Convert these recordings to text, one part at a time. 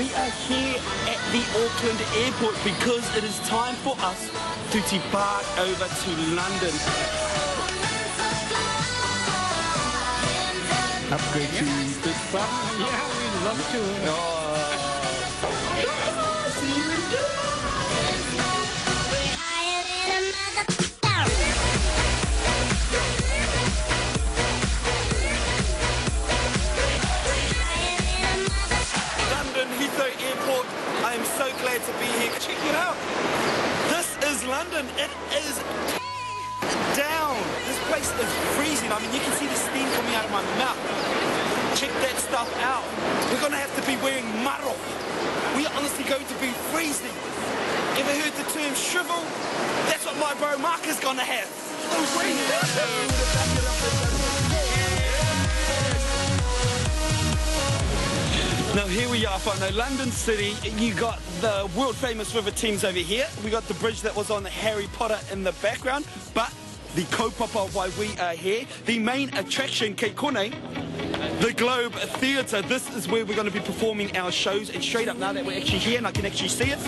we are here at the Auckland airport because it is time for us to depart over to London. Upgrade to big fun. Yeah, we'd love to. Oh. London glad to be here. Check it out. This is London. It is down. This place is freezing. I mean, you can see the steam coming out of my mouth. Check that stuff out. We're going to have to be wearing maro. We are honestly going to be freezing. Ever heard the term shrivel? That's what my bro Mark is going to have. Now here we London City. You got the world famous river Thames over here. We got the bridge that was on Harry Potter in the background. But the kaupapa why we are here, the main attraction, Kone, the Globe Theatre. This is where we're going to be performing our shows. And straight up now that we're actually here and I can actually see it,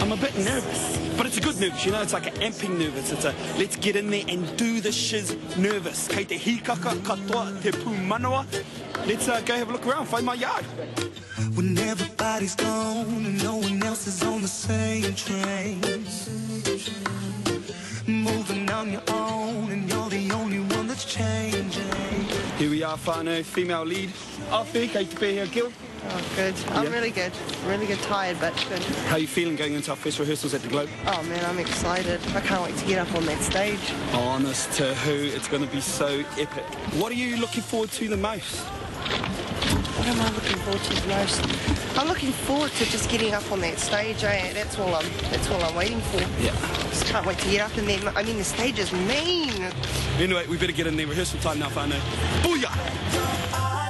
I'm a bit nervous. But it's a good nervous, you know, it's like an amping nervous. It's a let's get in there and do the shiz nervous. Kei te hikaka katoa te pūmanawa. Let's uh, go have a look around, find my yard. When everybody's gone and no one else is on the same train. Moving on your own and you're the only one that's changing. Here we are, whānau, female lead. Awhi, kei te pēhea Gil. Oh, good. I'm Yeah. really good. Really good, tired, but good. How are you feeling going into our first rehearsals at the Globe? Oh man, I'm excited. I can't wait to get up on that stage. Honest to who, it's going to be so epic. What are you looking forward to the most? What am I looking forward to most? I'm looking forward to just getting up on that stage. Eh? That's all I'm. That's all I'm waiting for. Yeah. Just can't wait to get up and then. I mean, the stage is mean. Anyway, we better get in there. Rehearsal time now, whānau. Booyah!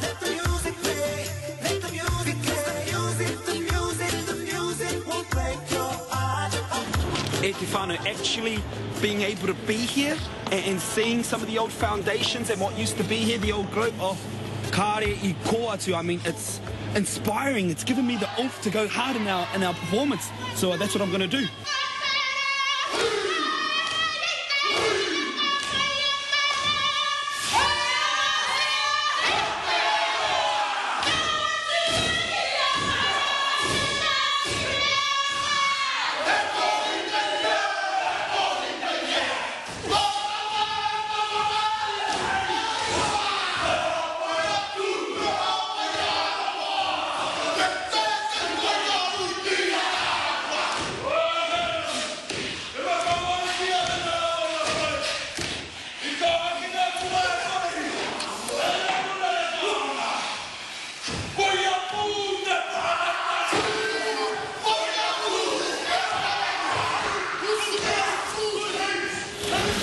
Let the music play. Let the music play. The music, the music, the music will break your heart. E actually being able to be here and, and seeing some of the old foundations and what used to be here, the old globe of Kare i Koatu, I mean, it's inspiring. It's given me the oomph to go hard in our, in our performance. So uh, that's what I'm going to do.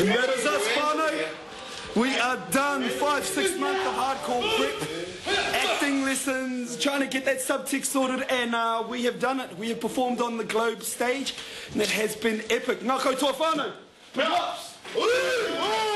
That is us, whānau. We are done. Five, six months of hardcore prep, acting lessons, trying to get that subtext sorted, and uh, we have done it. We have performed on the Globe stage, and it has been epic. Koutou whānau. Props.